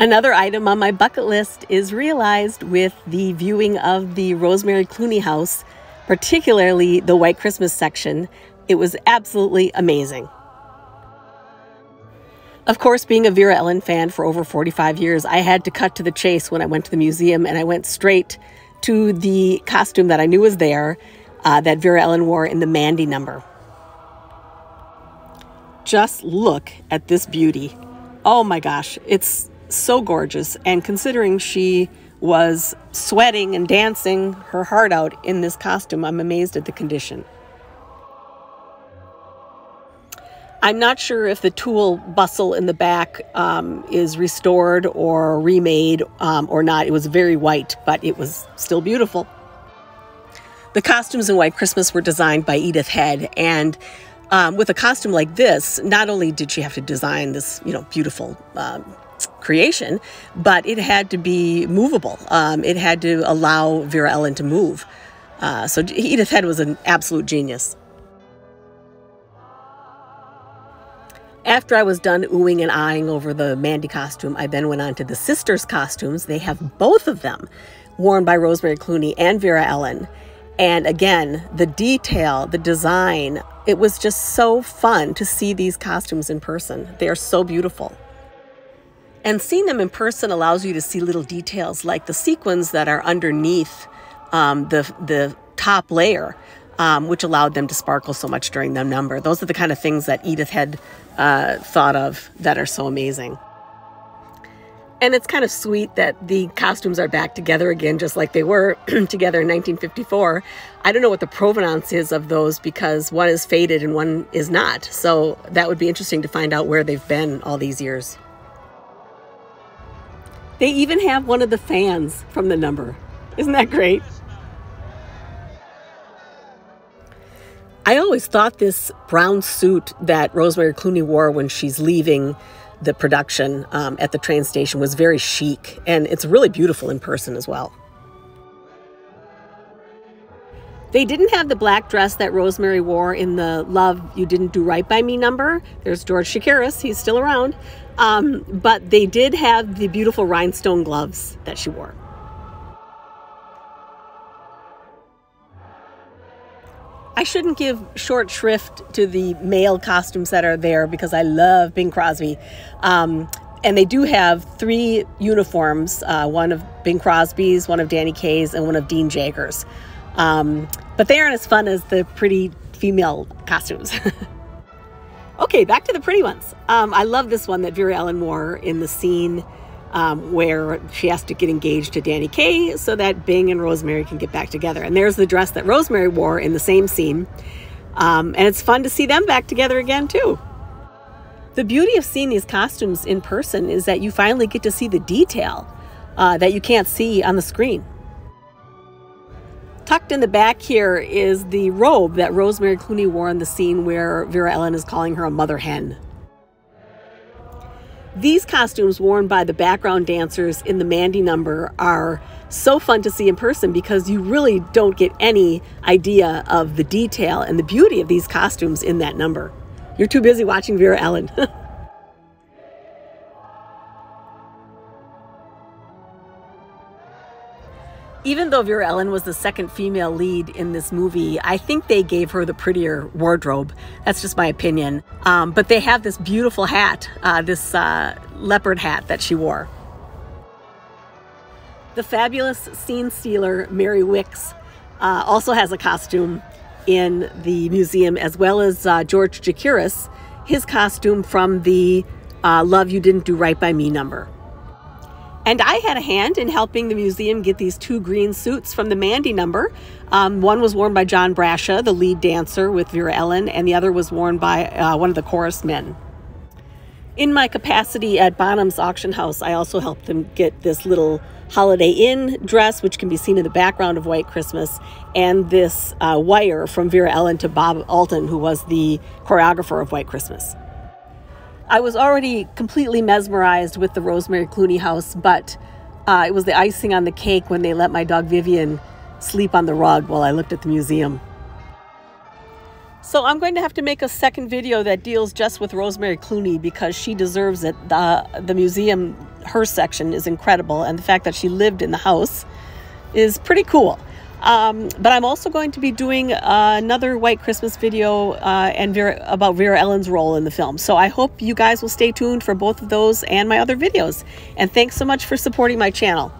Another item on my bucket list is realized with the viewing of the Rosemary Clooney house, particularly the White Christmas section. It was absolutely amazing. Of course, being a Vera Ellen fan for over 45 years, I had to cut to the chase when I went to the museum and I went straight to the costume that I knew was there uh, that Vera Ellen wore in the Mandy number. Just look at this beauty. Oh my gosh, it's so gorgeous. And considering she was sweating and dancing her heart out in this costume, I'm amazed at the condition. I'm not sure if the tulle bustle in the back um, is restored or remade um, or not. It was very white, but it was still beautiful. The costumes in White Christmas were designed by Edith Head, and um, with a costume like this, not only did she have to design this, you know, beautiful um, creation, but it had to be movable. Um, it had to allow Vera Ellen to move. Uh, so Edith Head was an absolute genius. After I was done oohing and eyeing over the Mandy costume, I then went on to the sisters' costumes. They have both of them worn by Rosemary Clooney and Vera Ellen. And again, the detail, the design, it was just so fun to see these costumes in person. They are so beautiful. And seeing them in person allows you to see little details like the sequins that are underneath um, the, the top layer um, which allowed them to sparkle so much during the number. Those are the kind of things that Edith had uh, thought of that are so amazing. And it's kind of sweet that the costumes are back together again, just like they were together in 1954. I don't know what the provenance is of those because one is faded and one is not. So that would be interesting to find out where they've been all these years. They even have one of the fans from the number. Isn't that great? I always thought this brown suit that Rosemary Clooney wore when she's leaving the production um, at the train station was very chic, and it's really beautiful in person as well. They didn't have the black dress that Rosemary wore in the Love You Didn't Do Right By Me number. There's George Chakiris, he's still around. Um, but they did have the beautiful rhinestone gloves that she wore. I shouldn't give short shrift to the male costumes that are there because I love Bing Crosby. Um, and they do have three uniforms uh, one of Bing Crosby's, one of Danny Kaye's, and one of Dean Jagger's. Um, but they aren't as fun as the pretty female costumes. okay, back to the pretty ones. Um, I love this one that Vera Ellen wore in the scene um, where she has to get engaged to Danny Kaye so that Bing and Rosemary can get back together. And there's the dress that Rosemary wore in the same scene. Um, and it's fun to see them back together again, too. The beauty of seeing these costumes in person is that you finally get to see the detail uh, that you can't see on the screen. Tucked in the back here is the robe that Rosemary Clooney wore in the scene where Vera Ellen is calling her a mother hen. These costumes worn by the background dancers in the Mandy number are so fun to see in person because you really don't get any idea of the detail and the beauty of these costumes in that number. You're too busy watching Vera Ellen. Even though Vera Ellen was the second female lead in this movie, I think they gave her the prettier wardrobe. That's just my opinion. Um, but they have this beautiful hat, uh, this uh, leopard hat that she wore. The fabulous scene stealer, Mary Wickes, uh, also has a costume in the museum, as well as uh, George Chakiris, his costume from the uh, Love You Didn't Do Right By Me number. And I had a hand in helping the museum get these two green suits from the Mandy number. Um, one was worn by John Brascia, the lead dancer with Vera Ellen, and the other was worn by uh, one of the chorus men. In my capacity at Bonham's auction house, I also helped them get this little Holiday Inn dress, which can be seen in the background of White Christmas, and this uh, wire from Vera Ellen to Bob Alton, who was the choreographer of White Christmas. I was already completely mesmerized with the Rosemary Clooney house, but uh, it was the icing on the cake when they let my dog Vivian sleep on the rug while I looked at the museum. So I'm going to have to make a second video that deals just with Rosemary Clooney because she deserves it. The, the museum her section is incredible, and the fact that she lived in the house is pretty cool. Um, but I'm also going to be doing uh, another White Christmas video uh, and Vera, about Vera Ellen's role in the film. So I hope you guys will stay tuned for both of those and my other videos. And thanks so much for supporting my channel.